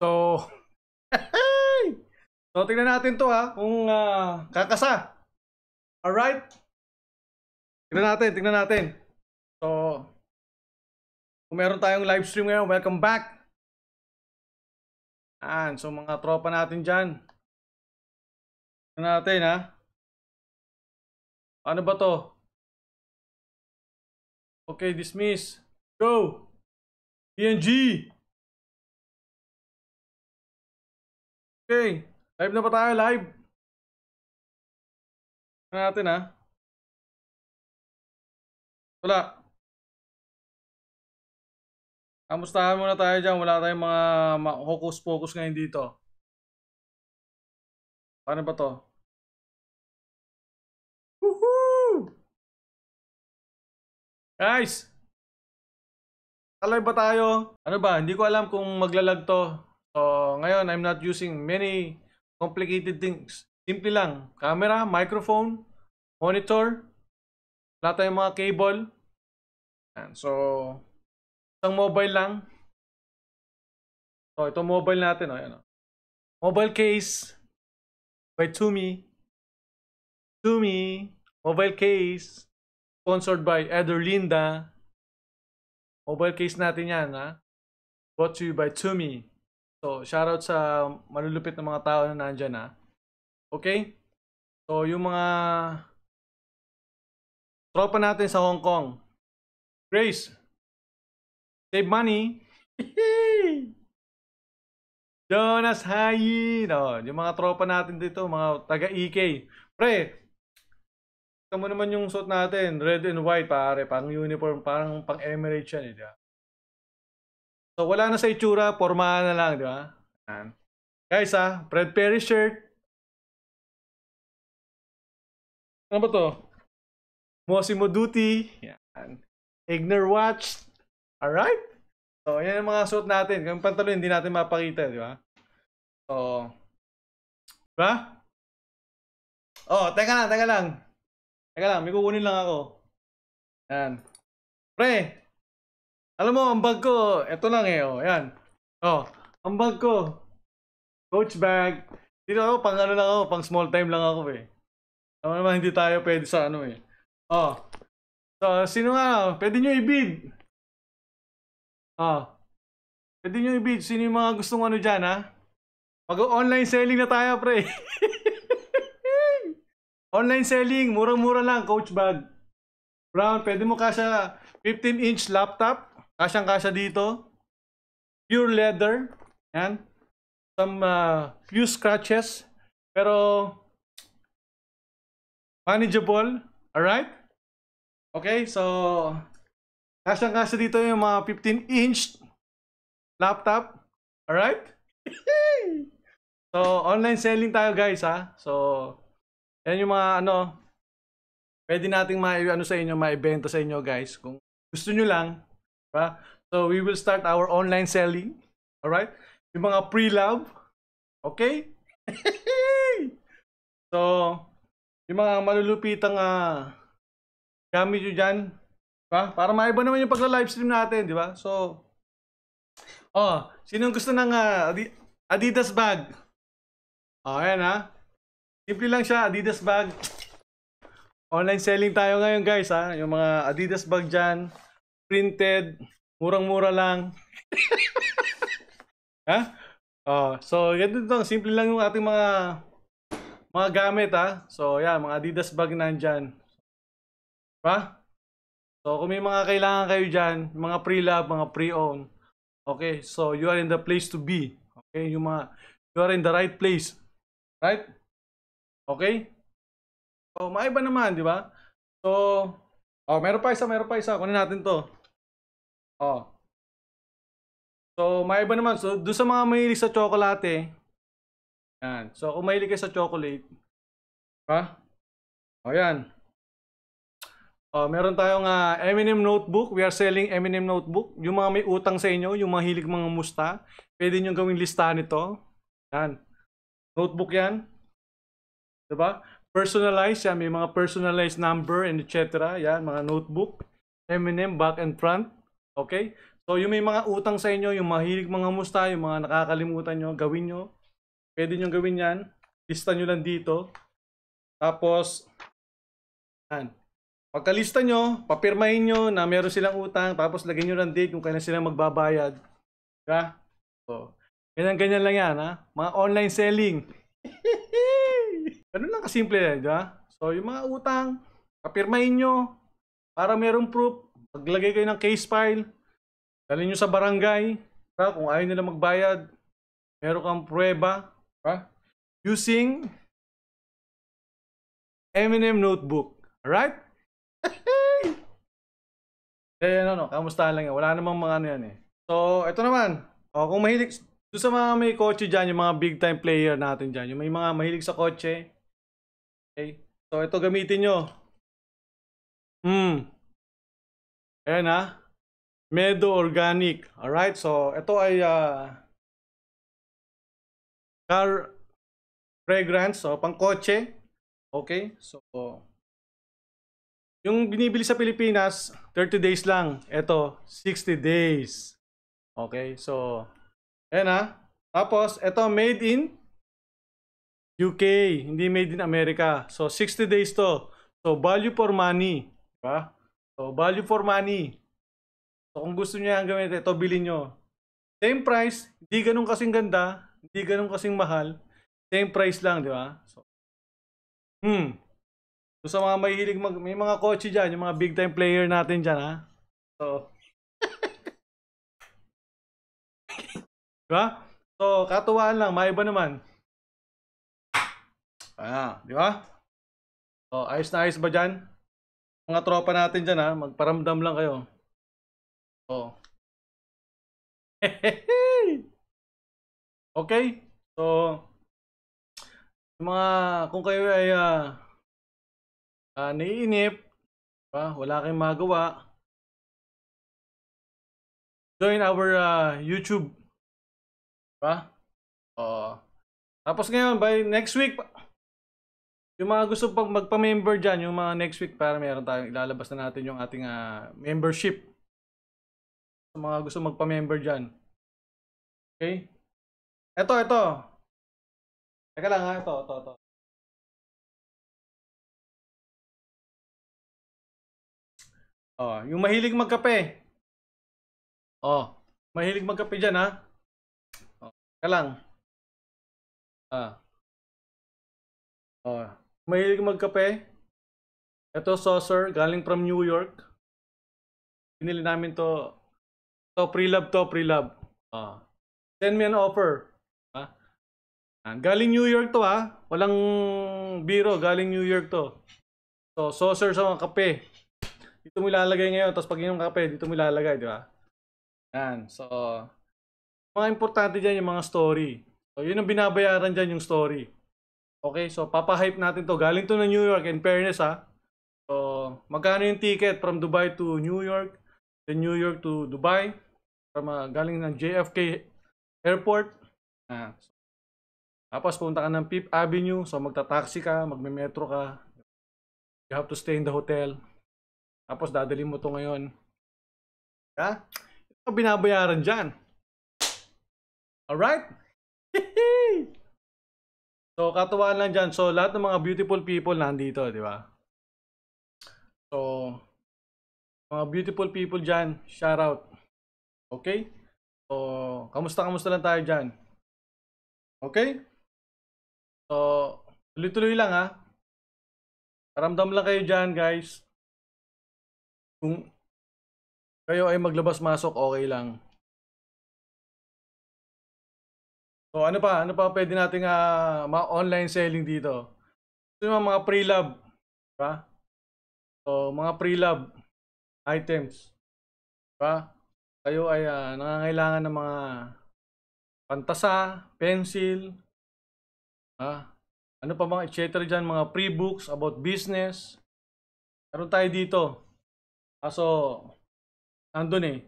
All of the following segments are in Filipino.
So, so tingnan natin to ha, kung uh, kakasa. Alright? Tingnan natin, tingnan natin. So, kung meron tayong live stream ngayon, welcome back. Yan, so mga tropa natin dyan. Tingnan natin ha. Ano ba to? Okay, dismiss. Go! PNG! Okay. Live na ba tayo? Live? Ano natin ha? Wala. Kamustahan muna tayo dyan. Wala tayong mga hocus-pocus ngayon dito. Paano ba to? Woohoo! Guys! Alive ba tayo? Ano ba? Hindi ko alam kung maglalag to. So, ngayon, I'm not using many complicated things. Simple lang. Camera, microphone, monitor, wala tayong mga cable. Yan. So, isang mobile lang. So, ito mobile natin. Oh, yan, oh. Mobile case by Tumi. Tumi. Mobile case. Sponsored by Ederlinda. Mobile case natin yan, ha? Brought to you by Tumi. So, shoutout sa malulupit na mga tao na nandyan ha. Okay? So, yung mga tropa natin sa Hong Kong. Grace, save money. Jonas Hayin. Oh, yung mga tropa natin dito, mga taga-EK. Pre, ito mo naman yung suit natin. Red and white, pare. Pang uniform, parang pang Emirates yan. Eh, So wala na sa itsura, pormahan na lang, di ba? Yan. Guys ha, Fred Perry shirt. Ano ba to? Mosimo Duty. Yan. Igner Watch. Alright? So, yan ang mga suot natin. Kung pantalon, hindi natin mapakita, di ba? So, ba? Oh, teka lang, teka lang. Teka lang, may kukunin lang ako. Yan. Pre, alam mo, ang bag ko, ito lang eh, oh, yan. Oh, ang bag ko, coach bag. Dito ako, pang ano lang ako, pang small time lang ako eh. Alam naman, hindi tayo pwede sa ano eh. Oh, so, sino nga, pwede nyo i-bid. Oh, pwede nyo i-bid. Sino yung mga gustong ano dyan, ha? Mag-online selling na tayo, pre. Online selling, murang-mura lang, coach bag. Brown, pwede mo kasha 15-inch laptop. Kasyang-kasya dito. Pure leather. Yan. Some uh, few scratches. Pero manageable. Alright? Okay, so kasyang-kasya dito yung mga 15-inch laptop. Alright? so, online selling tayo guys ha. So, yan yung mga ano, pwede nating ma-ano sa inyo, ma-ibenta sa inyo guys. Kung gusto nyo lang, Diba? So, we will start our online selling. Alright? Yung mga pre-love. Okay? so, yung mga malulupitang uh, gamit nyo dyan. Diba? Para maiba naman yung pagla-livestream natin. Di ba? So, oh, sino gusto ng uh, Adidas bag? Oh, ayan ha. Simple lang siya, Adidas bag. Online selling tayo ngayon guys ha. Yung mga Adidas bag dyan printed, murang-mura lang. ha? Oh, so ganito lang, simple lang yung ating mga mga gamit ha. So yeah, mga Adidas bag nandiyan. Pa? So kung may mga kailangan kayo diyan, mga pre-love, mga pre-own. Okay, so you are in the place to be. Okay, yung mga you are in the right place. Right? Okay? So, maiba naman, di ba? So, oh, meron pa isa, meron pa isa. Kunin natin to. Oh. So, may iba naman. So, doon sa mga mahilig sa chocolate, yan. So, kung mahilig kayo sa chocolate, ha? O, yan. Oh, meron tayong uh, M&M notebook. We are selling M&M notebook. Yung mga may utang sa inyo, yung mga hilig mga musta, pwede nyo gawing listahan nito. Yan. Notebook yan. Diba? Personalized yan. May mga personalized number and etc. Yan, mga notebook. M&M back and front. Okay? So yung may mga utang sa inyo, yung mahilig mga musta, yung mga nakakalimutan nyo, gawin nyo. Pwede nyo gawin yan. Lista nyo lang dito. Tapos, yan. Pagkalista nyo, papirmahin nyo na meron silang utang, tapos lagyan nyo lang date kung kailan sila magbabayad. Diba? So, ganyan-ganyan lang yan, ha? Mga online selling. Ganun lang kasimple yan, di ba? So, yung mga utang, papirmahin nyo para merong proof. Paglagay kayo ng case file, dalhin nyo sa barangay. Diba? Kung ayaw nila magbayad, meron kang prueba. Diba? Using Eminem Notebook. Alright? eh, ano, no, kamusta lang yan. Wala namang mga ano yan eh. So, ito naman. O, kung mahilig, doon sa mga may kotse dyan, yung mga big time player natin dyan, yung may mga mahilig sa kotse. Okay. So, ito gamitin nyo. Hmm. Ayan ha. Medo Organic. Alright, so ito ay uh, car fragrance, so pang kotse. Okay, so yung binibili sa Pilipinas, 30 days lang. Ito, 60 days. Okay, so, ayan ha. Tapos, ito, made in UK, hindi made in America. So, 60 days to. So, value for money. Diba? So, value for money. So, kung gusto niyo yan gawin, ito, bilhin nyo. Same price, hindi ganun kasing ganda, hindi ganun kasing mahal. Same price lang, di ba? So, hmm, So, sa mga mahilig mag may mga kotse diyan, yung mga big time player natin diyan, ha. So Diba? So, katuwaan lang, maiba naman. Ah, di ba? So, ayos na ayos ba dyan? Mga tropa natin dyan, ha? Magparamdam lang kayo. So. okay? So, mga, kung kayo ay, uh, uh, naiinip, diba? wala kayong magawa, join our uh, YouTube. Diba? Uh, tapos ngayon, by next week, yung mga gusto pag magpa-member dyan, yung mga next week, para meron tayong ilalabas na natin yung ating uh, membership. Sa mga gusto magpa-member dyan. Okay? Ito, ito. Teka lang ha, ito, ito, ito. Oh, yung mahilig magkape. Oh, mahilig magkape diyan ha. Oh, ka lang. Ah. Oh, mahilig magkape. Ito saucer galing from New York. Pinili namin to to pre-love to pre-love. Ah. Send me an offer. Ha? Ah, galing New York to ha. Walang biro, galing New York to. So, saucer sa mga kape. Dito mo ilalagay ngayon, tapos pag inom kape, dito mo ilalagay, di ba? Yan. So, mga importante dyan yung mga story. So, yun ang binabayaran dyan yung story. Okay, so papahype natin to. Galing to na New York, in fairness ha. So, magkano yung ticket from Dubai to New York, then New York to Dubai, from uh, galing ng JFK Airport. Ah. Tapos punta ka ng Fifth Avenue, so magta-taxi ka, magme-metro ka. You have to stay in the hotel. Tapos dadali mo to ngayon. Ha? Ito binabayaran dyan. Alright? So, katuwaan lang dyan. So, lahat ng mga beautiful people nandito, di ba? So, mga beautiful people dyan, shout out. Okay? So, kamusta-kamusta lang tayo dyan. Okay? So, tuloy-tuloy lang ha. Paramdam lang kayo dyan, guys. Kung kayo ay maglabas-masok, okay lang. So ano pa? Ano pa pwede nating uh, mga online selling dito? So yung mga pre-love, ba? So mga pre-love items, ba? Kayo ay uh, nangangailangan ng mga pantasa, pencil, ah, ano pa mga etc. dyan, mga pre-books about business. Meron tayo dito. Kaso, nandun eh.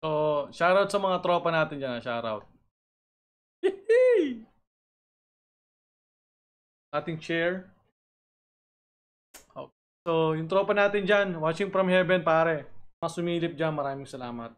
So, shoutout sa mga tropa natin dyan. Shoutout. Yay! Ating chair. Okay. So, So, yung tropa natin dyan, watching from heaven, pare. Mga sumilip dyan, maraming salamat.